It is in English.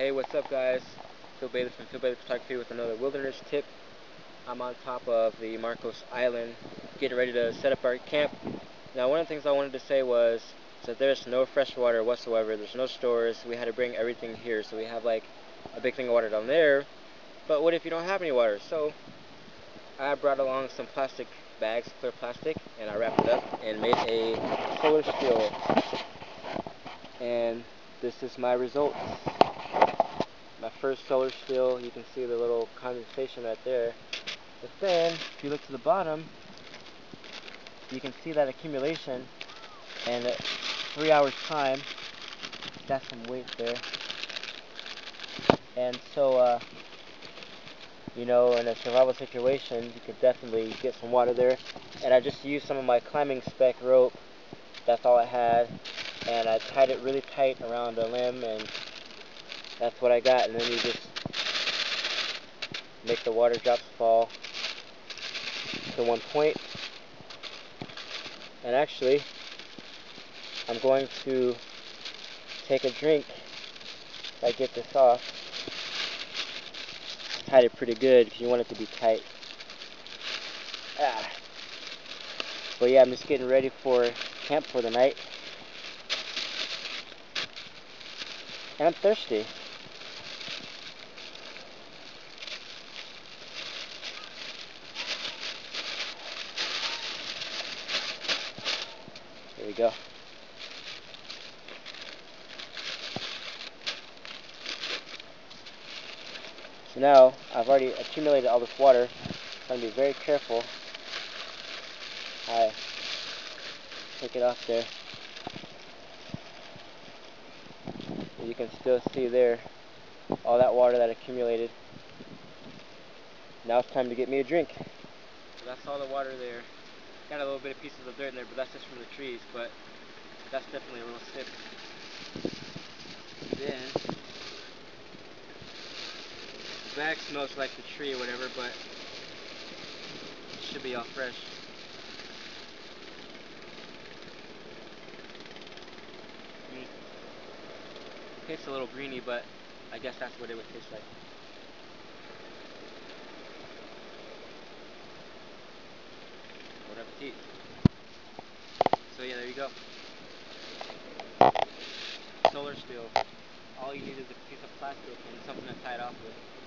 Hey, what's up guys? Phil Bailey from Phil Bailey Photography with another wilderness tip. I'm on top of the Marcos Island getting ready to set up our camp. Now one of the things I wanted to say was that there's no fresh water whatsoever. There's no stores. We had to bring everything here. So we have like a big thing of water down there. But what if you don't have any water? So I brought along some plastic bags, clear plastic, and I wrapped it up and made a solar still. And this is my results first solar still, you can see the little condensation right there. But then, if you look to the bottom, you can see that accumulation, and at three hours time, got some weight there. And so, uh, you know, in a survival situation, you could definitely get some water there. And I just used some of my climbing spec rope. That's all I had. And I tied it really tight around a limb and that's what I got and then you just make the water drops fall to one point. and actually I'm going to take a drink if I get this off tied it pretty good because you want it to be tight ah. but yeah I'm just getting ready for camp for the night and I'm thirsty we go. So now I've already accumulated all this water. I'm going to be very careful. I take it off there. you can still see there all that water that accumulated. Now it's time to get me a drink. So that's all the water there. Got a little bit of pieces of dirt in there, but that's just from the trees, but that's definitely a little sip. Then, the bag smells like the tree or whatever, but it should be all fresh. Mm. It tastes a little greeny, but I guess that's what it would taste like. So yeah, there you go. Solar still. All you need is a piece of plastic and something to tie it off with.